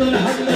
Abdul Hamid.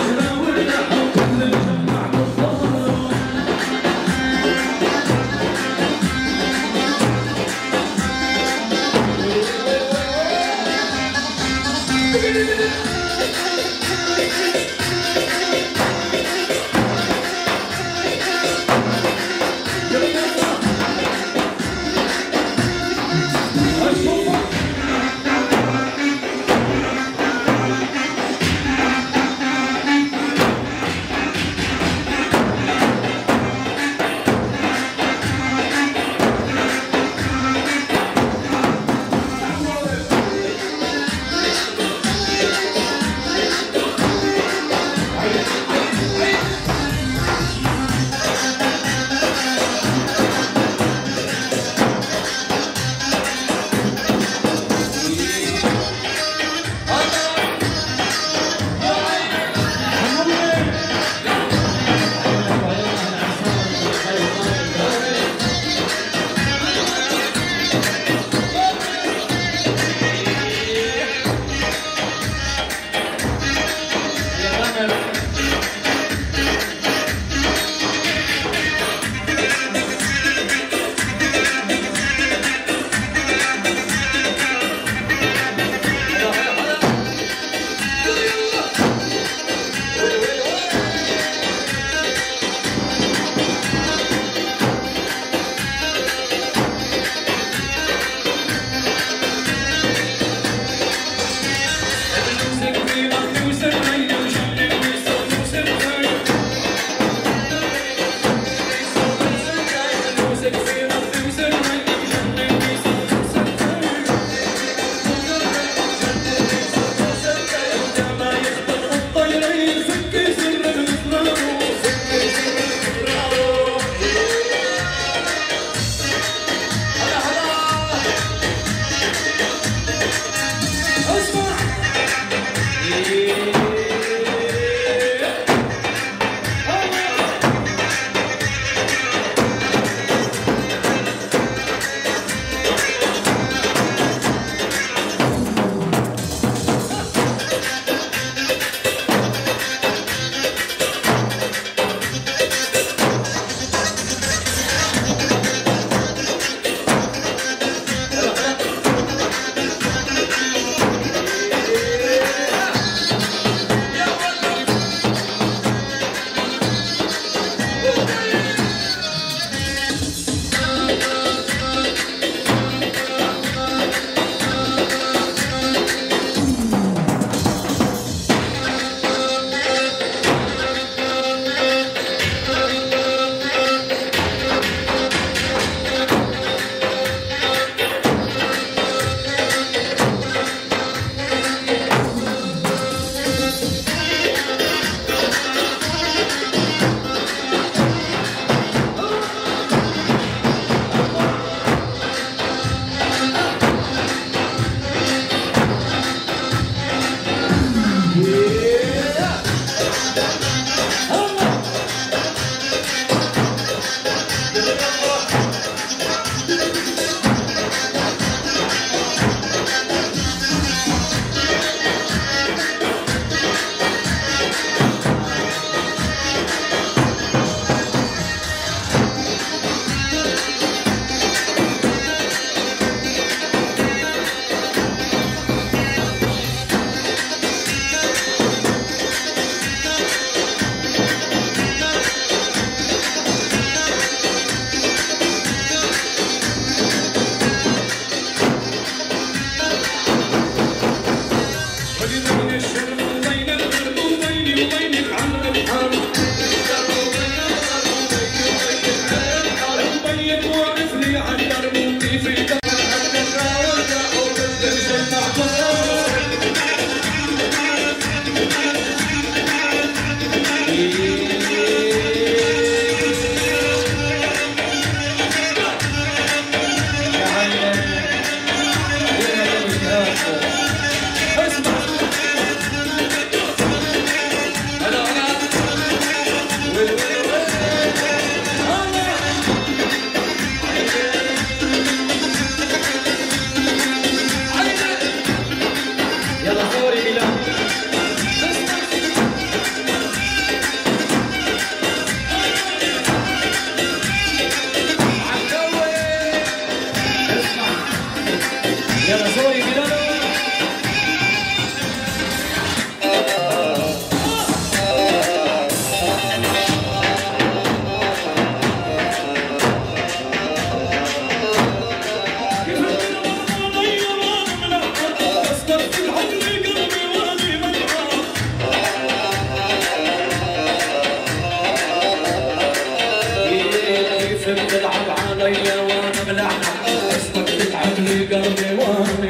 million more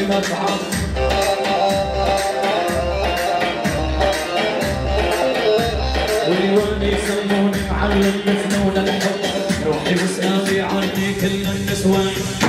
المتعب والوالد يسموني معلم بفنون الحب روحي وسامي عني كل النسوان.